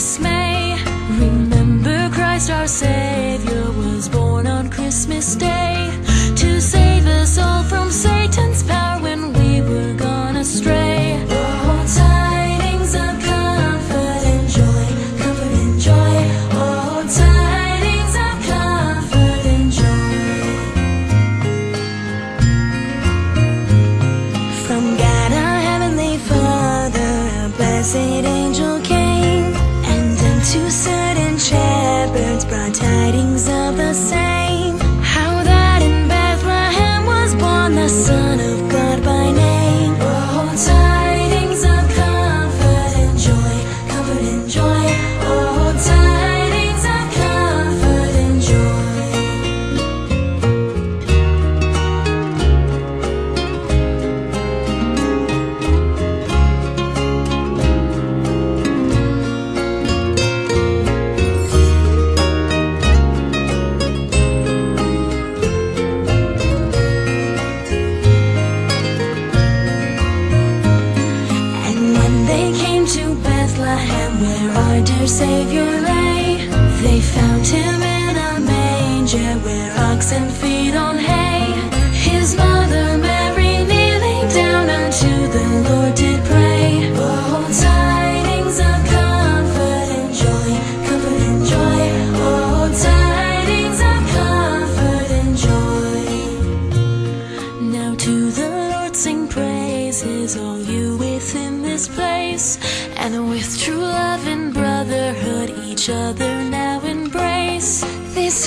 dismay. Remember Christ our Savior nação. Where Savior lay, they found him in a manger where oxen feed on hay. His mother Mary kneeling down unto the Lord did pray. Oh, tidings of comfort and joy, comfort and joy. Oh, tidings of comfort and joy. Now to the Lord sing praises, all you within this place, with true love and brotherhood, each other now embrace. This